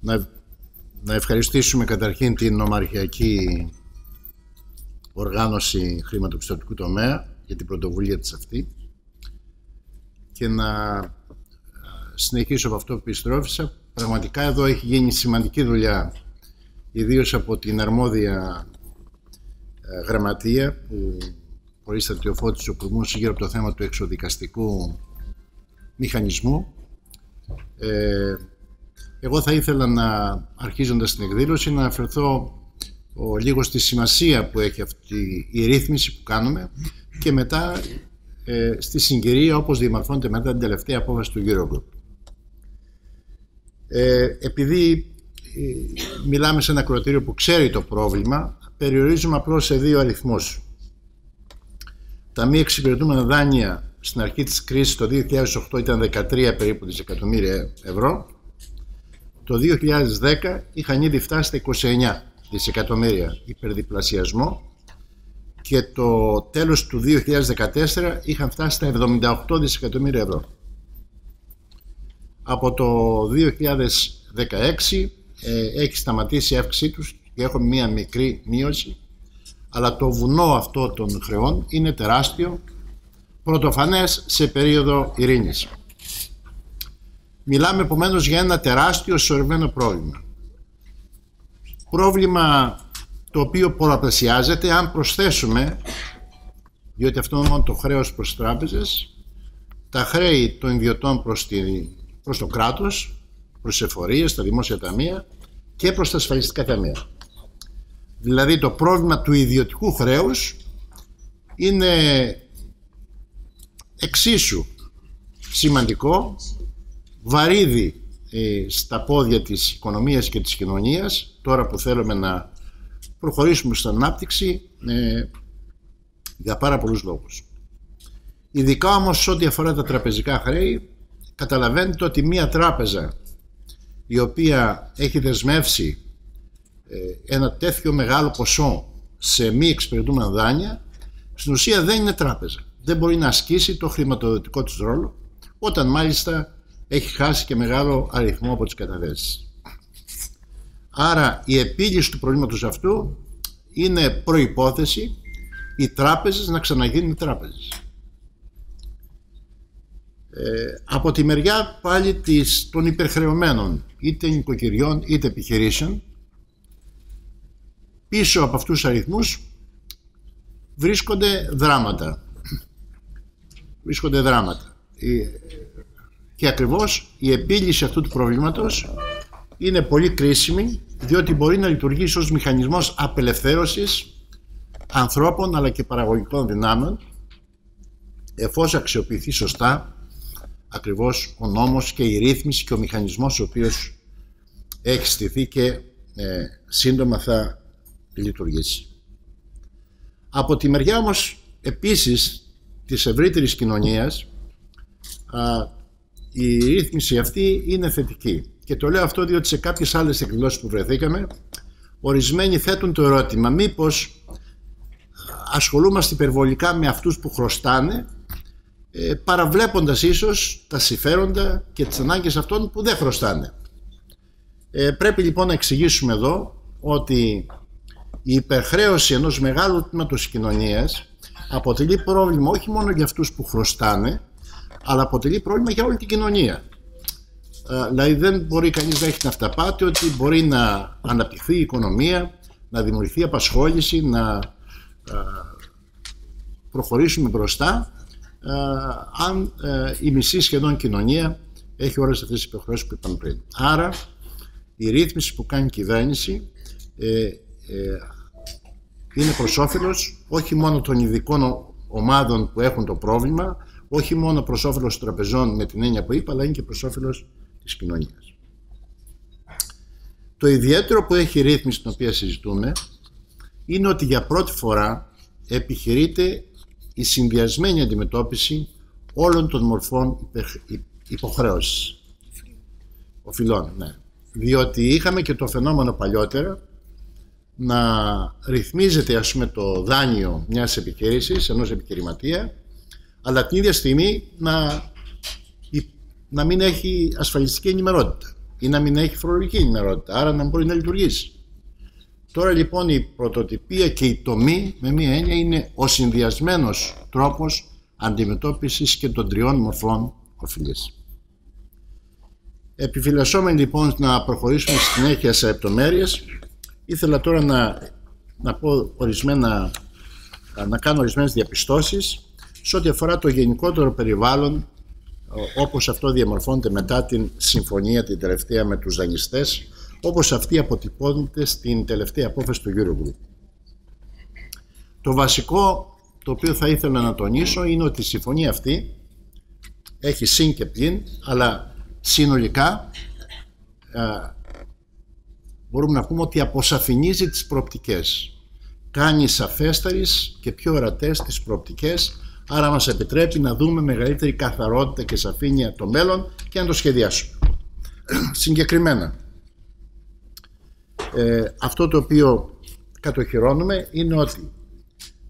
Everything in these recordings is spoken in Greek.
Να, να ευχαριστήσουμε καταρχήν την ομαρχιακή οργάνωση χρηματοπιστωτικού τομέα για την πρωτοβουλία της αυτή και να ε, συνεχίσω από αυτό που επιστρόφησα. Πραγματικά εδώ έχει γίνει σημαντική δουλειά ιδίως από την αρμόδια ε, γραμματεία που ορίσταται ο Φώτης ο Κουρμούς γύρω από το θέμα του εξοδικαστικού μηχανισμού. Ε, εγώ θα ήθελα να αρχίζοντας την εκδήλωση να αναφερθώ ο, λίγο στη σημασία που έχει αυτή η ρύθμιση που κάνουμε και μετά ε, στη συγκυρία όπως διαμορφώνεται μετά την τελευταία απόφαση του Eurogroup. Ε, επειδή ε, μιλάμε σε ένα ακροτήριο που ξέρει το πρόβλημα, περιορίζουμε απλώς σε δύο αριθμούς. Τα μη εξυπηρετούμενα δάνεια στην αρχή της κρίσης το 2008 ήταν 13 περίπου δισεκατομμύρια ευρώ. Το 2010 είχαν ήδη φτάσει στα 29 δισεκατομμύρια υπερδιπλασιασμό και το τέλος του 2014 είχαν φτάσει στα 78 δισεκατομμύρια ευρώ. Από το 2016 ε, έχει σταματήσει η αύξησή τους και έχουμε μία μικρή μείωση αλλά το βουνό αυτό των χρεών είναι τεράστιο πρωτοφανές σε περίοδο ειρήνης. Μιλάμε επομένως για ένα τεράστιο σωρευμένο πρόβλημα. Πρόβλημα το οποίο πολλαπλασιάζεται αν προσθέσουμε, διότι αυτό είναι μόνο το χρέος προς τις τράπεζες, τα χρέη των ιδιωτών προς, τη, προς το κράτος, προς τις εφορίες, τα δημόσια ταμεία και προς τα ασφαλιστικά ταμεία. Δηλαδή το πρόβλημα του ιδιωτικού χρέους είναι εξίσου σημαντικό, βαρύδι ε, στα πόδια της οικονομίας και της κοινωνίας, τώρα που θέλουμε να προχωρήσουμε στην ανάπτυξη ε, για πάρα πολλούς λόγους. Ειδικά όμως ό,τι αφορά τα τραπεζικά χρέη, καταλαβαίνετε ότι μία τράπεζα η οποία έχει δεσμεύσει ε, ένα τέτοιο μεγάλο ποσό σε μη εξυπηρετούμενα δάνεια, στην ουσία δεν είναι τράπεζα. Δεν μπορεί να ασκήσει το χρηματοδοτικό της ρόλο, όταν μάλιστα έχει χάσει και μεγάλο αριθμό από τις καταθέσεις. Άρα η επίλυση του προβλήματος αυτού είναι προϋπόθεση οι τράπεζες να ξαναγίνουν τράπεζες. Ε, από τη μεριά πάλι της, των υπερχρεωμένων είτε νοικοκυριών είτε επιχειρήσεων πίσω από αυτούς τους αριθμούς βρίσκονται δράματα. Βρίσκονται δράματα. Και ακριβώς η επίλυση αυτού του προβλήματος είναι πολύ κρίσιμη διότι μπορεί να λειτουργήσει ως μηχανισμός απελευθέρωσης ανθρώπων αλλά και παραγωγικών δυνάμεων εφόσον αξιοποιηθεί σωστά ακριβώς ο νόμος και η ρύθμιση και ο μηχανισμός ο οποίος έχει στηθεί και ε, σύντομα θα λειτουργήσει. Από τη μεριά όμως επίσης της ευρύτερης κοινωνίας α, η ρύθμιση αυτή είναι θετική. Και το λέω αυτό διότι σε κάποιες άλλες εκδηλώσεις που βρεθήκαμε ορισμένοι θέτουν το ερώτημα μήπως ασχολούμαστε υπερβολικά με αυτούς που χρωστάνε ε, παραβλέποντας ίσως τα συμφέροντα και τις ανάγκες αυτών που δεν χρωστάνε. Ε, πρέπει λοιπόν να εξηγήσουμε εδώ ότι η υπερχρέωση ενός μεγάλου τμήματος της κοινωνίας αποτελεί πρόβλημα όχι μόνο για αυτούς που χρωστάνε αλλά αποτελεί πρόβλημα για όλη την κοινωνία. Ε, δηλαδή δεν μπορεί κανείς να έχει την αυταπάτη ότι μπορεί να αναπτυχθεί η οικονομία, να δημιουργηθεί απασχόληση, να ε, προχωρήσουμε μπροστά ε, αν η μισή σχεδόν κοινωνία έχει όλες αυτές τις υποχρεώσεις που είπαμε πριν. Άρα η ρύθμιση που κάνει η κυβέρνηση είναι προς όφελος όχι μόνο των ειδικών ομάδων που έχουν το πρόβλημα, όχι μόνο προς όφελος των τραπεζών με την έννοια που είπα, αλλά είναι και προς όφελος της κοινωνίας. Το ιδιαίτερο που έχει η ρύθμιση την οποία συζητούμε είναι ότι για πρώτη φορά επιχειρείται η συνδυασμένη αντιμετώπιση όλων των μορφών υποχρέωσης. Οφειλών, ναι. Διότι είχαμε και το φαινόμενο παλιότερα να ρυθμίζεται ας πούμε το δάνειο μιας επιχείρησης, ενός επιχειρηματία, αλλά την ίδια στιγμή να να μην έχει ασφαλιστική ενημερότητα. ή να μην έχει φορολογική ενημερότητα, άρα να μπορεί να λειτουργήσει. Τώρα λοιπόν η πρωτοτυπία και η τομή με μία έννοια είναι ο συνδυασμένος τρόπος αντιμετώπισης και των τριών μορφών οφειλής. Επιφυλασσόμενοι λοιπόν να προχωρήσουμε στη συνέχεια σε λεπτομέρειες, ήθελα τώρα να, να πω ορισμένα, να κάνω ορισμένες διαπιστώσεις σε ό,τι αφορά το γενικότερο περιβάλλον όπως αυτό διαμορφώνεται μετά την συμφωνία την τελευταία με τους δανειστές όπως αυτή αποτυπώνεται στην τελευταία απόφαση του Eurogroup. Το βασικό το οποίο θα ήθελα να τονίσω είναι ότι η συμφωνία αυτή έχει συν και πλην, αλλά συνολικά μπορούμε να πούμε ότι αποσαφηνίζει τις προοπτικές. Κάνει σαφέστερες και πιο ορατές τις προοπτικές, άρα μας επιτρέπει να δούμε μεγαλύτερη καθαρότητα και σαφήνεια το μέλλον και να το σχεδιάσουμε. Συγκεκριμένα, ε, αυτό το οποίο κατοχυρώνουμε είναι ότι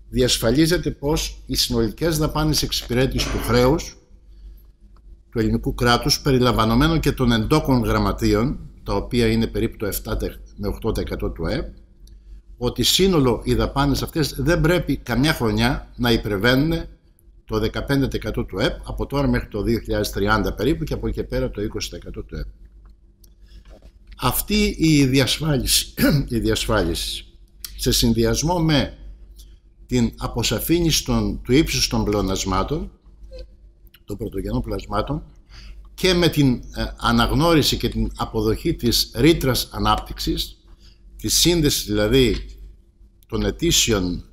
διασφαλίζεται πως οι συνολικές δαπάνες εξυπηρέτησης του χρέους του ελληνικού κράτους περιλαμβανομένων και των εντόκων γραμματείων τα οποία είναι περίπου το 7 με 8% του ΕΕ ότι σύνολο οι δαπάνες αυτές δεν πρέπει καμιά χρονιά να υπερβαίνουν το 15% του ΕΠ από τώρα μέχρι το 2030 περίπου και από εκεί και πέρα το 20% του ΕΠ. Αυτή η διασφάλιση, η διασφάλιση σε συνδυασμό με την αποσαφήνιση των, του ύψους των πλεονασμάτων, των πρωτογενών πλασμάτων και με την ε, αναγνώριση και την αποδοχή της ρήτρας ανάπτυξης, της σύνδεσης δηλαδή των ετήσιων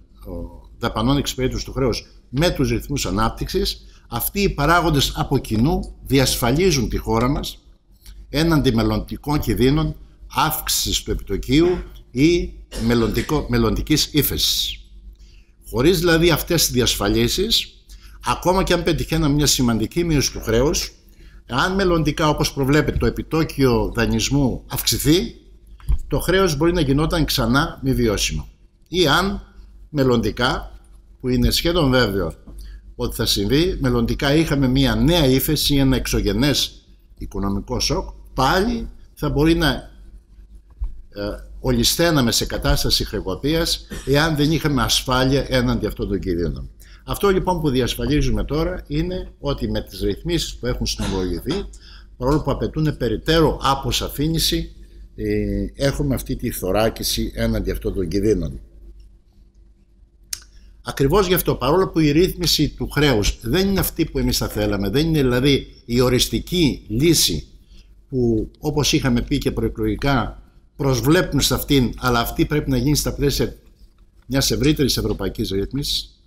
δαπανών εξυπηρέτησης του χρέους με τους ρυθμούς ανάπτυξης, αυτοί οι παράγοντες από κοινού διασφαλίζουν τη χώρα μας έναντι μελλοντικών κινδύνων αύξησης του επιτοκίου ή μελλοντικής ύφεσης. Χωρίς δηλαδή αυτές τις διασφαλίσεις, ακόμα και αν πετυχαίναμε μια σημαντική μείωση του χρέους, αν μελλοντικά όπως προβλέπεται το επιτόκιο δανεισμού αυξηθεί, το χρέος μπορεί να γινόταν ξανά μη βιώσιμο. Ή αν μελλοντικά, που είναι σχεδόν βέβαιο ότι θα συμβεί, μελλοντικά είχαμε μια νέα ύφεση, ένα εξωγενές οικονομικό σοκ, πάλι θα μπορεί να ε, ολισθέναμε σε κατάσταση χρεοκοπίας εάν δεν είχαμε ασφάλεια έναντι αυτών των κινδύνων. Αυτό λοιπόν που διασφαλίζουμε τώρα είναι ότι με τις ρυθμίσεις που έχουν συνομολογηθεί, παρόλο που απαιτούν περιττέρω αποσαφήνιση, ε, έχουμε αυτή τη θωράκιση έναντι αυτών των κινδύνων. Ακριβώς γι' αυτό, παρόλο που η ρύθμιση του χρέους δεν είναι αυτή που εμείς θα θέλαμε, δεν είναι δηλαδή η οριστική λύση που όπως είχαμε πει και προεκλογικά προσβλέπουν σε αυτήν, αλλά αυτή πρέπει να γίνει στα πλαίσια μιας ευρύτερης ευρωπαϊκής ρύθμισης.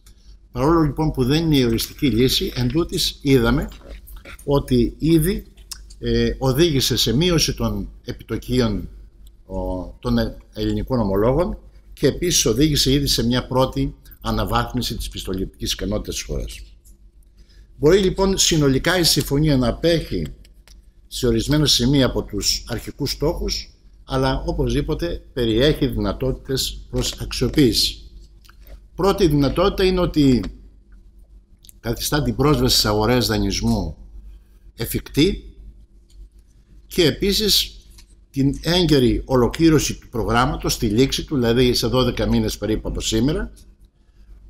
Παρόλο λοιπόν που δεν είναι η οριστική λύση, εν είδαμε ότι ήδη ε, οδήγησε σε μείωση των επιτοκίων των ελληνικών ομολόγων και επίσης οδήγησε ήδη σε μια πρώτη αναβάθμιση της πιστοληπτικής ικανότητας της χώρας. Μπορεί λοιπόν συνολικά η συμφωνία να απέχει σε ορισμένα σημεία από τους αρχικούς στόχους, αλλά οπωσδήποτε περιέχει δυνατότητες προς αξιοποίηση. Πρώτη δυνατότητα είναι ότι καθιστά την πρόσβαση στις αγορές δανεισμού εφικτή και επίσης την έγκαιρη ολοκλήρωση του προγράμματος, τη λήξη του, δηλαδή σε 12 μήνες περίπου από σήμερα,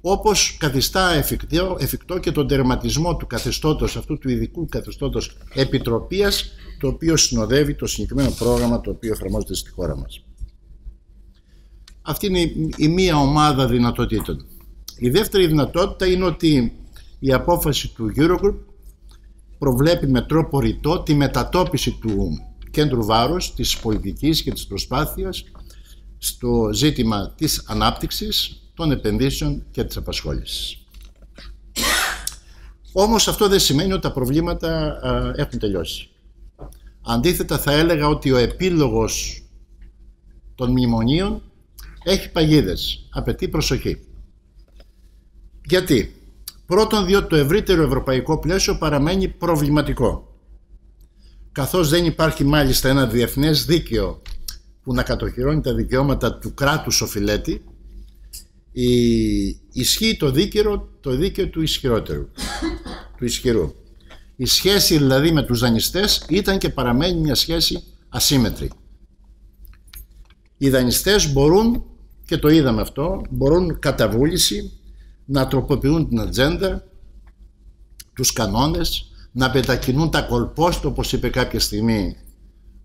όπως καθιστά εφικτό, εφικτό και τον τερματισμό του καθεστώτος, αυτού του ειδικού καθεστώτος επιτροπίας, το οποίο συνοδεύει το συγκεκριμένο πρόγραμμα το οποίο εφαρμόζεται στη χώρα μας. Αυτή είναι η μία ομάδα δυνατοτήτων. Η δεύτερη δυνατότητα είναι ότι η απόφαση του Eurogroup προβλέπει με τρόπο ρητό τη μετατόπιση του κέντρου βάρους της πολιτικής και της προσπάθειας στο ζήτημα της ανάπτυξης των επενδύσεων και της απασχόλησης. Όμως αυτό δεν σημαίνει ότι τα προβλήματα έχουν τελειώσει. Αντίθετα θα έλεγα ότι ο επίλογος των μνημονίων έχει παγίδες, απαιτεί προσοχή. Γιατί; Πρώτον διότι το ευρύτερο ευρωπαϊκό πλαίσιο παραμένει προβληματικό. Καθώς δεν υπάρχει μάλιστα ένα διεθνές δίκαιο που να κατοχυρώνει τα δικαιώματα του κράτους οφειλέτη, η, ισχύει το δίκαιο, το δίκαιο του ισχυρότερου, του ισχυρού. Η σχέση δηλαδή με τους δανειστές ήταν και παραμένει μια σχέση ασύμετρη. Οι δανειστές μπορούν, και το είδαμε αυτό, μπορούν κατά βούληση να τροποποιούν την ατζέντα, τους κανόνες, να πετακινούν τα κολπόστο, όπως είπε κάποια στιγμή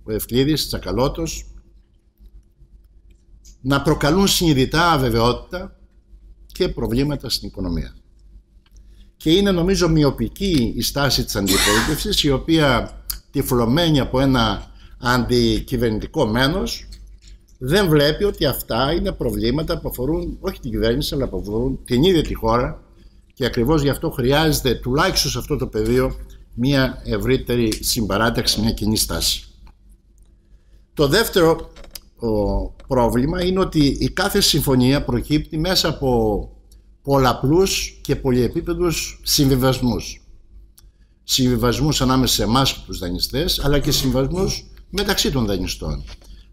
ο Ευκλήδης, Τσακαλώτος, να προκαλούν συνειδητά αβεβαιότητα και προβλήματα στην οικονομία. Και είναι νομίζω μειοπική η στάση της αντιπολίτευσης η οποία τυφλωμένη από ένα αντικυβερνητικό μένος δεν βλέπει ότι αυτά είναι προβλήματα που αφορούν όχι την κυβέρνηση αλλά που αφορούν την ίδια τη χώρα και ακριβώς γι' αυτό χρειάζεται τουλάχιστον σε αυτό το πεδίο μια ευρύτερη συμπαράταξη, μια κοινή στάση. Το δεύτερο πρόβλημα είναι ότι η κάθε συμφωνία προκύπτει μέσα από πολλαπλούς και πολυεπίπεδους συμβιβασμούς. Συμβιβασμούς ανάμεσα σε εμάς και τους δανειστές, αλλά και συμβιβασμούς μεταξύ των δανειστών.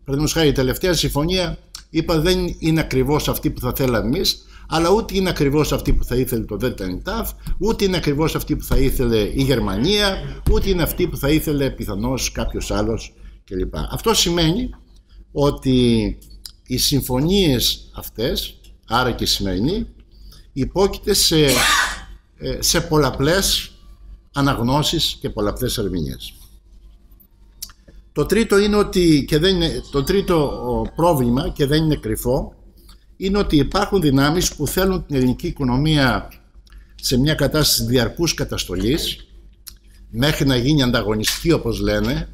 Παραδείγματος χάρη, η τελευταία συμφωνία είπα δεν είναι ακριβώς αυτή που θα θέλαμε εμείς, αλλά ούτε είναι ακριβώς αυτή που θα ήθελε το ΔΕΛΤΑ ούτε είναι ακριβώς αυτή που θα ήθελε η Γερμανία, ούτε είναι αυτή που θα ήθελε πιθανώς κάποιος άλλος κλπ. Αυτό σημαίνει ότι οι συμφωνίες αυτές, άρα και η σημερινή, υπόκειται σε, ε, σε πολλαπλές αναγνώσεις και πολλαπλές ερμηνείες. Το τρίτο είναι ότι, και δεν είναι, το τρίτο πρόβλημα και δεν είναι κρυφό, είναι ότι υπάρχουν δυνάμεις που θέλουν την ελληνική οικονομία σε μια κατάσταση διαρκούς καταστολής μέχρι να γίνει ανταγωνιστική όπως λένε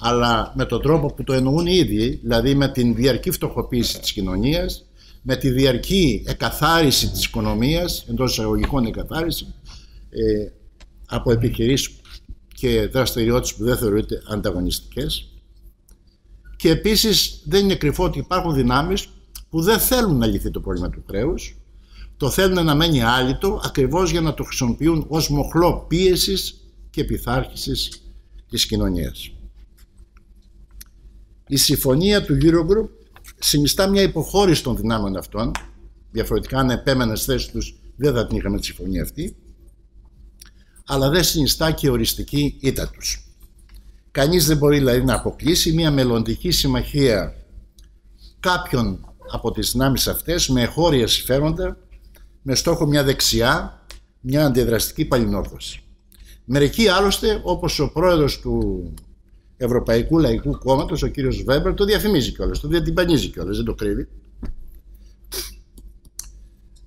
αλλά με τον τρόπο που το εννοούν οι ίδιοι, δηλαδή με την διαρκή φτωχοποίηση της κοινωνίας, με τη διαρκή εκαθάριση της οικονομίας, εντός εισαγωγικών εκαθάριση, ε, από επιχειρήσεις και δραστηριότητες που δεν θεωρείται ανταγωνιστικές. Και επίσης δεν είναι κρυφό ότι υπάρχουν δυνάμεις που δεν θέλουν να λυθεί το πρόβλημα του χρέους, το θέλουν να μένει άλυτο ακριβώς για να το χρησιμοποιούν ως μοχλό πίεσης και επιθάρχησης της κοινωνίας. Η συμφωνία του Eurogroup συνιστά μια υποχώρηση των δυνάμεων αυτών. Διαφορετικά, αν επέμενες θέσει τους, δεν θα την είχαμε τη συμφωνία αυτή. Αλλά δεν συνιστά και οριστική ήττα τους. Κανείς δεν μπορεί δηλαδή να αποκλείσει μια μελλοντική συμμαχία κάποιων από τις δυνάμεις αυτές με εχώρια συμφέροντα με στόχο μια δεξιά, μια αντιδραστική παλινόρδωση. Μερικοί άλλωστε, όπως ο πρόεδρος του Ευρωπαϊκού Λαϊκού Κόμματος, ο κύριος Βέμπερ, το διαφημίζει κιόλας, το διατυμπανίζει κιόλας, δεν το κρύβει.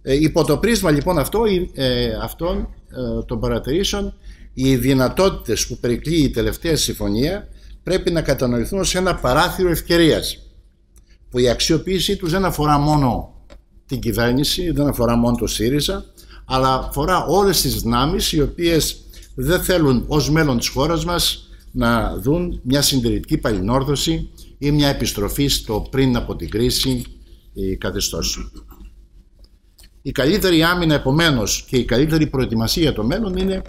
Ε, υπό το πρίσμα λοιπόν αυτό, ε, αυτών ε, των παρατηρήσεων, οι δυνατότητες που περικλεί η τελευταία συμφωνία πρέπει να κατανοηθούν σε ένα παράθυρο ευκαιρίας. Που η αξιοποίησή τους δεν αφορά μόνο την κυβέρνηση, δεν αφορά μόνο το ΣΥΡΙΖΑ, αλλά αφορά όλες τις δυνάμεις οι οποίες δεν θέλουν ως μέλλον της χώρας μας να δουν μια συντηρητική παλινόρδωση ή μια επιστροφή στο πριν από την κρίση η καθεστώς. Η καλύτερη άμυνα επομένως και η καλύτερη προετοιμασία για το μέλλον είναι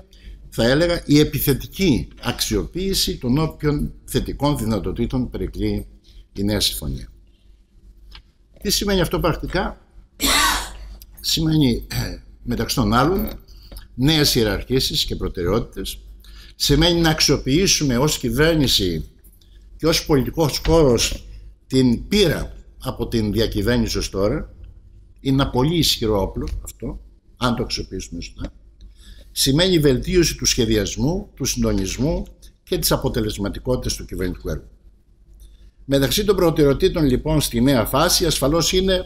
θα έλεγα η επιθετική αξιοποίηση των όποιων θετικών δυνατοτήτων περικλεί η νέα συμφωνία. Τι σημαίνει αυτό πρακτικά; Σημαίνει ε, μεταξύ των άλλων νέες ιεραρχήσεις και προτεραιότητες σημαίνει να αξιοποιήσουμε ως κυβέρνηση και ως πολιτικός χώρος την πείρα από την διακυβέρνηση ως τώρα. Είναι ένα πολύ ισχυρό όπλο αυτό, αν το αξιοποιήσουμε σωστά. Σημαίνει βελτίωση του σχεδιασμού, του συντονισμού και της αποτελεσματικότητας του κυβερνητικού έργου. Μεταξύ των προτεραιοτήτων λοιπόν στη νέα φάση ασφαλώς είναι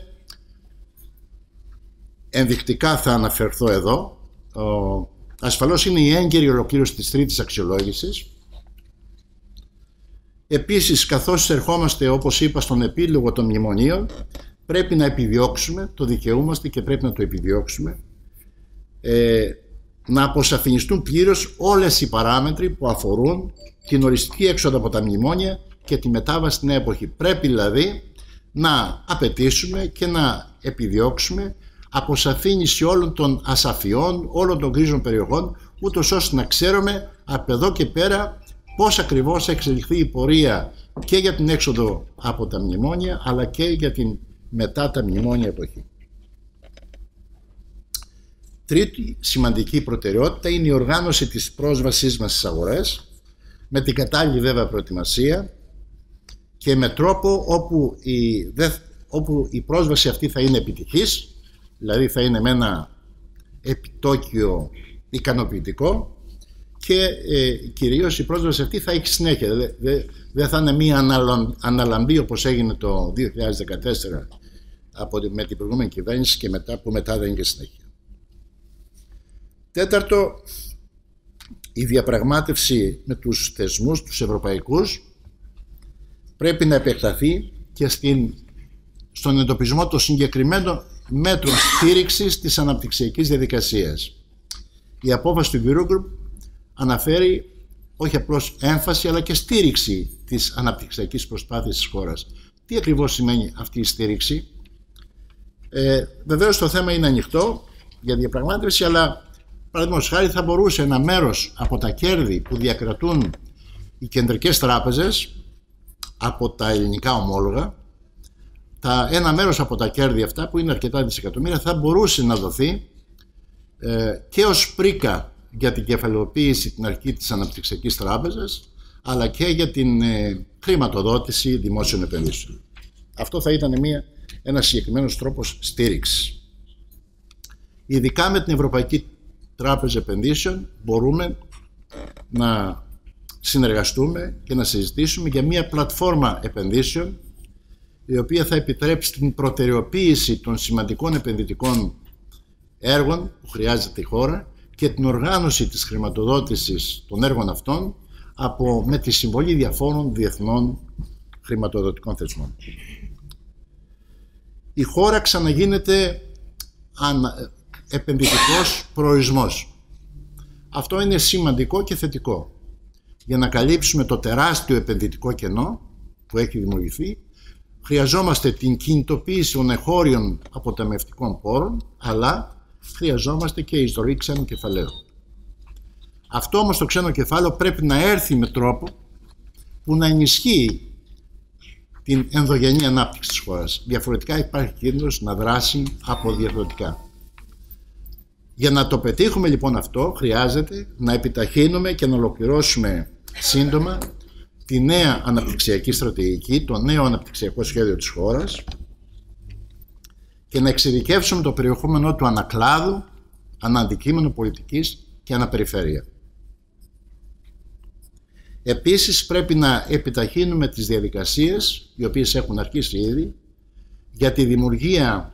ενδεικτικά θα αναφερθώ εδώ Ασφαλώς είναι η έγκαιρη ολοκλήρωση της τρίτης αξιολόγησης. Επίσης, καθώς ερχόμαστε, όπως είπα, στον επίλογο των μνημονίων, πρέπει να επιδιώξουμε, το δικαιούμαστε και πρέπει να το επιδιώξουμε, ε, να αποσαφινιστούν πλήρως όλες οι παράμετροι που αφορούν την οριστική έξοδο από τα μνημόνια και τη μετάβαση στην νέα εποχή. Πρέπει δηλαδή να απαιτήσουμε και να επιδιώξουμε αποσαφήνιση όλων των ασαφιών, όλων των κρίζων περιοχών, ούτως ώστε να ξέρουμε από εδώ και πέρα πώς ακριβώς θα εξελιχθεί η πορεία και για την έξοδο από τα μνημόνια, αλλά και για την μετά τα μνημόνια εποχή. Τρίτη σημαντική προτεραιότητα είναι η οργάνωση της πρόσβασής μας στις αγορές, με την κατάλληλη βέβαια προετοιμασία και με τρόπο όπου η, όπου η πρόσβαση αυτή θα είναι επιτυχής, δηλαδή θα είναι με ένα επιτόκιο ικανοποιητικό και ε, κυρίως η πρόσβαση αυτή θα έχει συνέχεια. Δεν δε, θα είναι μία αναλαμπή όπως έγινε το 2014 από, με την προηγούμενη κυβέρνηση και μετά που μετά δεν είχε συνέχεια. Τέταρτο, η διαπραγμάτευση με τους θεσμούς, τους ευρωπαϊκούς, πρέπει να επεκταθεί και στην, στον εντοπισμό των συγκεκριμένων μέτρων στήριξης της αναπτυξιακής διαδικασίας. Η απόφαση του Eurogroup αναφέρει όχι απλώς έμφαση αλλά και στήριξη της αναπτυξιακής προσπάθειας της χώρας. Τι ακριβώς σημαίνει αυτή η στήριξη; Ε, βεβαίως το θέμα είναι ανοιχτό για διαπραγμάτευση αλλά παραδείγματος χάρη θα μπορούσε ένα μέρος από τα κέρδη που διακρατούν οι κεντρικές τράπεζες από τα ελληνικά ομόλογα τα, ένα μέρος από τα κέρδη αυτά που είναι αρκετά δισεκατομμύρια θα μπορούσε να δοθεί ε, και ως πρίκα για την κεφαλαιοποίηση την αρχή της Αναπτυξιακής Τράπεζας αλλά και για την ε, χρηματοδότηση δημόσιων επενδύσεων. Αυτό θα ήταν μια, ένας συγκεκριμένος τρόπος στήριξης. Ειδικά με την Ευρωπαϊκή Τράπεζα Επενδύσεων μπορούμε να συνεργαστούμε και να συζητήσουμε για μια πλατφόρμα επενδύσεων η οποία θα επιτρέψει την προτεραιοποίηση των σημαντικών επενδυτικών έργων που χρειάζεται η χώρα και την οργάνωση της χρηματοδότησης των έργων αυτών από, με τη συμβολή διαφόρων διεθνών χρηματοδοτικών θεσμών. Η χώρα ξαναγίνεται επενδυτικός προορισμός. Αυτό είναι σημαντικό και θετικό για να καλύψουμε το τεράστιο επενδυτικό κενό που έχει δημιουργηθεί χρειαζόμαστε την κινητοποίηση των εχώριων αποταμευτικών πόρων αλλά χρειαζόμαστε και ιστορή ξένου κεφαλαίου. Αυτό όμως το ξένο κεφάλαιο πρέπει να έρθει με τρόπο που να ενισχύει την ενδογενή ανάπτυξη της χώρας. Διαφορετικά υπάρχει κίνδυνος να δράσει αποδιαδοτικά. Για να το πετύχουμε λοιπόν αυτό χρειάζεται να επιταχύνουμε και να ολοκληρώσουμε σύντομα τη νέα αναπτυξιακή στρατηγική, το νέο αναπτυξιακό σχέδιο της χώρας και να εξειδικεύσουμε το περιεχόμενό του ανακλάδου, αναντικείμενο πολιτικής και αναπεριφέρεια. Επίσης πρέπει να επιταχύνουμε τις διαδικασίες, οι οποίες έχουν αρχίσει ήδη, για τη δημιουργία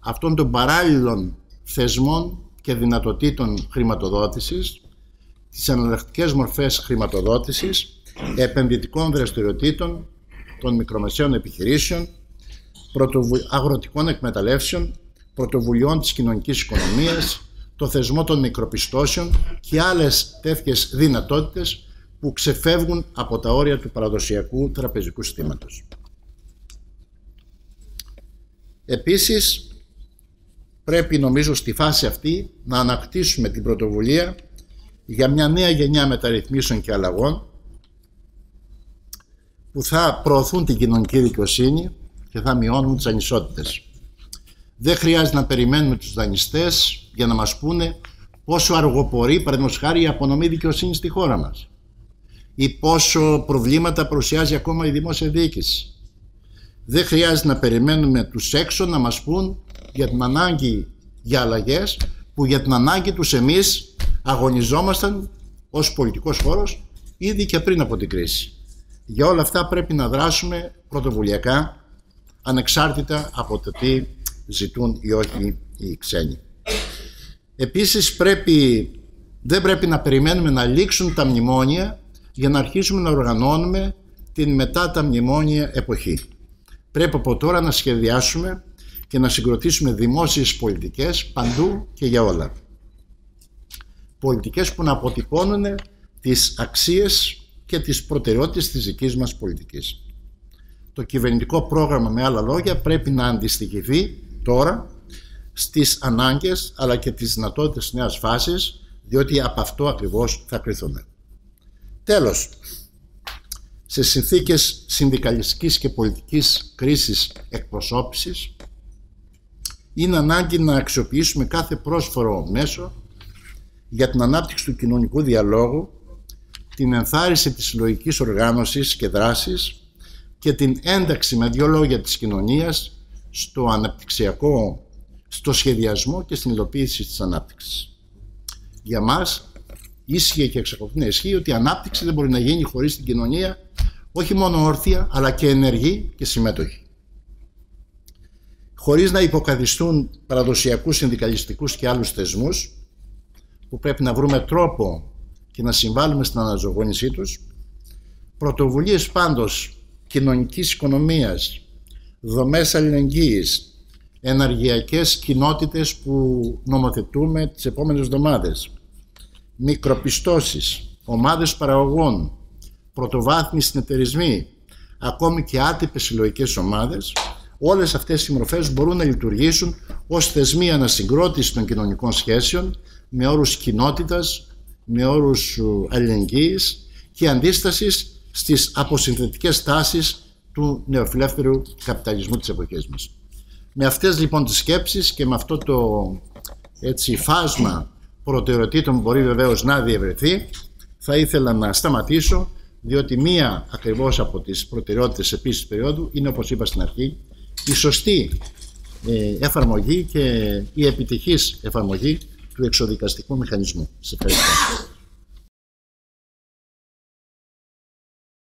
αυτών των παράλληλων θεσμών και δυνατοτήτων χρηματοδότησης, τις αναλλακτικές μορφές χρηματοδότησης, επενδυτικών δραστηριοτήτων των μικρομεσαίων επιχειρήσεων, αγροτικών εκμεταλλεύσεων, πρωτοβουλειών της κοινωνικής οικονομίας, το θεσμό των μικροπιστώσεων και άλλες τέτοιες δυνατότητες που ξεφεύγουν από τα όρια του παραδοσιακού τραπεζικού συστήματος. Επίσης, πρέπει νομίζω στη φάση αυτή να ανακτήσουμε την πρωτοβουλία για μια νέα γενιά μεταρρυθμίσεων και αλλαγών που θα προωθούν την κοινωνική δικαιοσύνη και θα μειώνουν τις ανισότητες. Δεν χρειάζεται να περιμένουμε τους δανειστές για να μας πούνε πόσο αργοπορεί, παραδείγματος χάρη, η απονομή δικαιοσύνης στη χώρα μας ή πόσο προβλήματα παρουσιάζει ακόμα η δημόσια διοίκηση. Δεν χρειάζεται να περιμένουμε τους έξω να μας πούν για την ανάγκη για αλλαγές που για την ανάγκη τους εμείς αγωνιζόμασταν ως πολιτικός χώρος ήδη και πριν από την κρίση. Για όλα αυτά πρέπει να δράσουμε πρωτοβουλιακά ανεξάρτητα από το τι ζητούν ή όχι οι ξένοι. Επίσης πρέπει, δεν πρέπει να περιμένουμε να λήξουν τα μνημόνια για να αρχίσουμε να οργανώνουμε την μετά τα μνημόνια εποχή. Πρέπει από τώρα να σχεδιάσουμε και να συγκροτήσουμε δημόσιες πολιτικές παντού και για όλα. Πολιτικές που να αποτυπώνουν τις αξίες και τις προτεραιότητες της δικής μας πολιτικής. Το κυβερνητικό πρόγραμμα με άλλα λόγια πρέπει να αντιστοιχηθεί τώρα στις ανάγκες αλλά και τις δυνατότητες της νέας φάσης διότι από αυτό ακριβώς θα κρυθούμε. Τέλος, σε συνθήκες συνδικαλιστικής και πολιτικής κρίσης εκπροσώπησης είναι ανάγκη να αξιοποιήσουμε κάθε πρόσφορο μέσο για την ανάπτυξη του κοινωνικού διαλόγου, την ενθάρρυνση της συλλογικής οργάνωσης και δράσης και την ένταξη με δύο λόγια της κοινωνίας στο αναπτυξιακό, στο σχεδιασμό και στην υλοποίηση της ανάπτυξης. Για μας ίσχυε και εξακολουθεί να ισχύει ότι η ανάπτυξη δεν μπορεί να γίνει χωρίς την κοινωνία όχι μόνο όρθια αλλά και ενεργή και συμμετοχή. Χωρίς να υποκαθιστούν παραδοσιακούς συνδικαλιστικούς και άλλους θεσμούς που πρέπει να βρούμε τρόπο και να συμβάλλουμε στην αναζωογόνησή τους, πρωτοβουλίες πάντως κοινωνικής οικονομίας, δομές αλληλεγγύης, ενεργειακές κοινότητες που νομοθετούμε τις επόμενες εβδομάδες, μικροπιστώσεις, ομάδες παραγωγών, πρωτοβάθμιοι συνεταιρισμοί, ακόμη και άτυπες συλλογικές ομάδες, όλες αυτές οι μορφές μπορούν να λειτουργήσουν ως θεσμοί ανασυγκρότησης των κοινωνικών σχέσεων με όρους κοινότητας, με όρους ε, αλληλεγγύης και αντίστασης στις αποσυνθετικές τάσεις του νεοφιλεύθερου καπιταλισμού της εποχής μας. Με αυτές λοιπόν τις σκέψεις και με αυτό το έτσι, φάσμα προτεραιοτήτων που μπορεί βεβαίως να διευρεθεί θα ήθελα να σταματήσω διότι μία ακριβώς από τις προτεραιότητες επίσης του περίοδου είναι όπως είπα στην αρχή η σωστή ε, εφαρμογή και η επιτυχής εφαρμογή του εξοδικαστικού μηχανισμού. Σε ευχαριστώ.